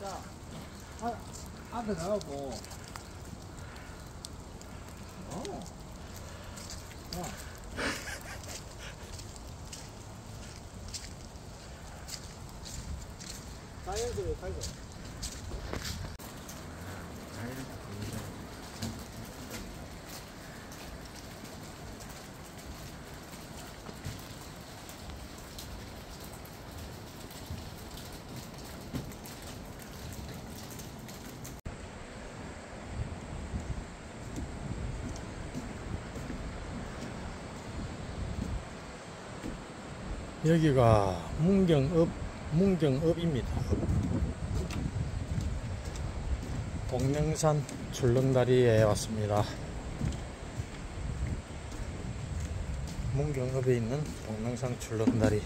자, 아, 앞에 나가고. 어. 야. 자연스러워, 자 여기가 문경읍 문경읍입니다. 동명산 출렁다리에 왔습니다. 문경읍에 있는 동명산 출렁다리.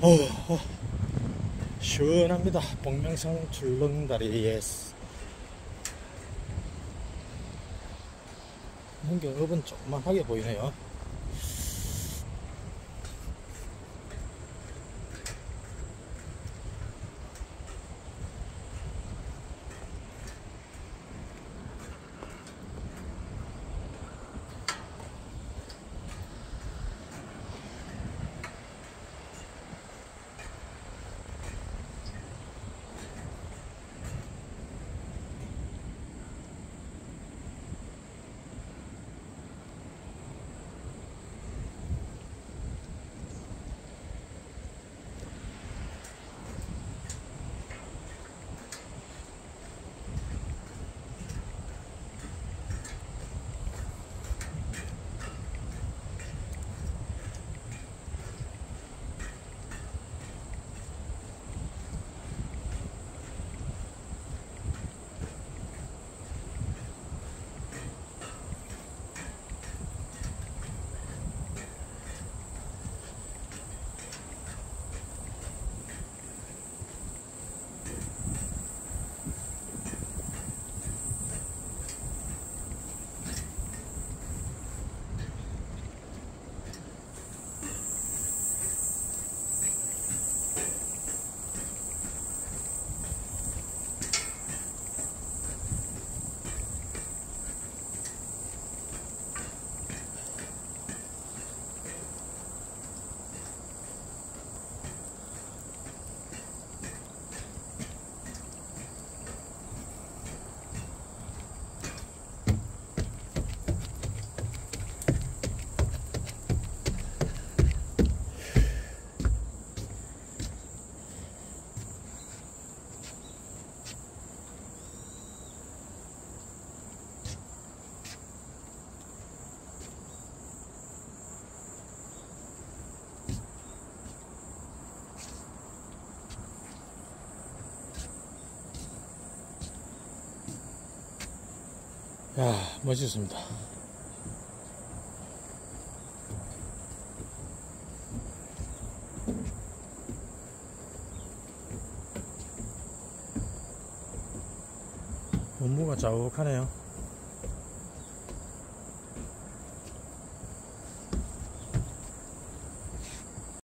어, 어, 시원합니다. 동명산 출렁다리 예스. 문경읍은 조그만하게 보이네요. 야, 멋있습니다. 업무가 자욱하네요.